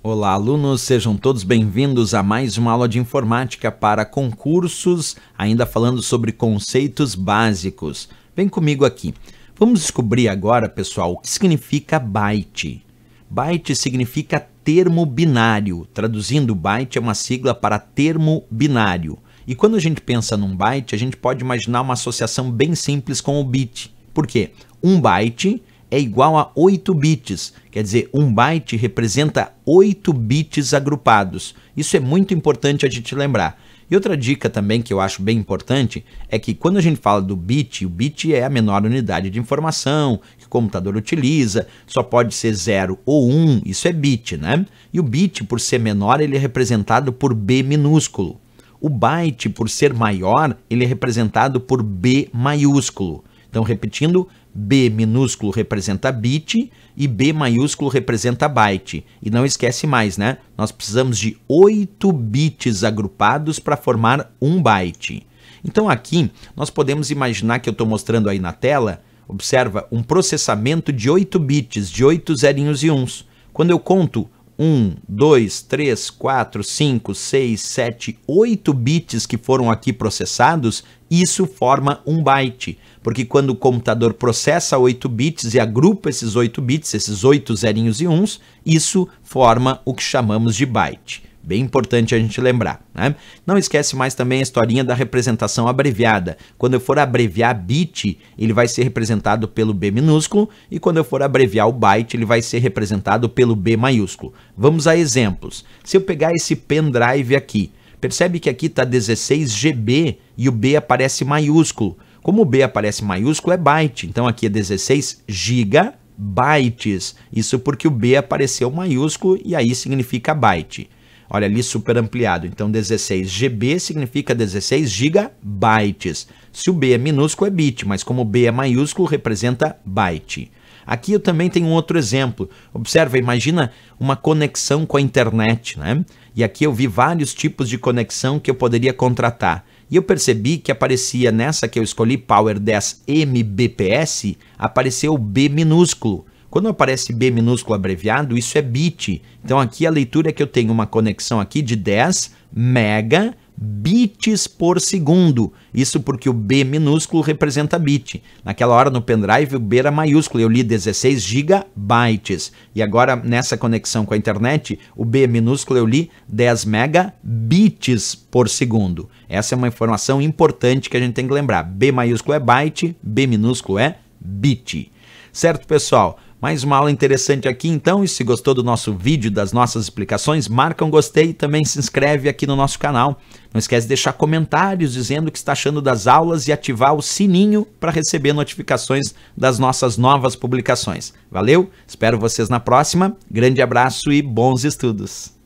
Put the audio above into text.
Olá, alunos, sejam todos bem-vindos a mais uma aula de informática para concursos, ainda falando sobre conceitos básicos. Vem comigo aqui. Vamos descobrir agora, pessoal, o que significa byte. Byte significa termo binário. Traduzindo, byte é uma sigla para termo binário. E quando a gente pensa num byte, a gente pode imaginar uma associação bem simples com o bit. Por quê? Um byte é igual a 8 bits. Quer dizer, um byte representa 8 bits agrupados. Isso é muito importante a gente lembrar. E outra dica também que eu acho bem importante é que quando a gente fala do bit, o bit é a menor unidade de informação que o computador utiliza, só pode ser 0 ou 1, um, isso é bit, né? E o bit, por ser menor, ele é representado por B minúsculo. O byte, por ser maior, ele é representado por B maiúsculo. Então, repetindo, B minúsculo representa bit e B maiúsculo representa byte. E não esquece mais, né? Nós precisamos de 8 bits agrupados para formar um byte. Então aqui nós podemos imaginar que eu estou mostrando aí na tela, observa, um processamento de 8 bits, de 8 zerinhos e uns. Quando eu conto 1, 2, 3, 4, 5, 6, 7, 8 bits que foram aqui processados, isso forma um byte. Porque quando o computador processa 8 bits e agrupa esses 8 bits, esses 8 zerinhos e uns, isso forma o que chamamos de byte. Bem importante a gente lembrar. Né? Não esquece mais também a historinha da representação abreviada. Quando eu for abreviar bit, ele vai ser representado pelo B minúsculo, e quando eu for abreviar o byte, ele vai ser representado pelo B maiúsculo. Vamos a exemplos. Se eu pegar esse pendrive aqui, percebe que aqui está 16 GB e o B aparece maiúsculo. Como o B aparece maiúsculo, é byte. Então aqui é 16 gigabytes. Isso porque o B apareceu maiúsculo e aí significa byte. Olha ali super ampliado. Então 16 GB significa 16 gigabytes. Se o B é minúsculo é bit, mas como o B é maiúsculo representa byte. Aqui eu também tenho um outro exemplo. Observa, imagina uma conexão com a internet, né? E aqui eu vi vários tipos de conexão que eu poderia contratar. E eu percebi que aparecia nessa que eu escolhi, Power 10 Mbps, apareceu o B minúsculo. Quando aparece B minúsculo abreviado, isso é bit. Então aqui a leitura é que eu tenho uma conexão aqui de 10 megabits por segundo. Isso porque o B minúsculo representa bit. Naquela hora no pendrive o B era maiúsculo, eu li 16 gigabytes. E agora nessa conexão com a internet, o B minúsculo eu li 10 megabits por segundo. Essa é uma informação importante que a gente tem que lembrar. B maiúsculo é byte, B minúsculo é bit. Certo, pessoal? Mais uma aula interessante aqui então, e se gostou do nosso vídeo, das nossas explicações, marca um gostei e também se inscreve aqui no nosso canal. Não esquece de deixar comentários dizendo o que está achando das aulas e ativar o sininho para receber notificações das nossas novas publicações. Valeu, espero vocês na próxima, grande abraço e bons estudos!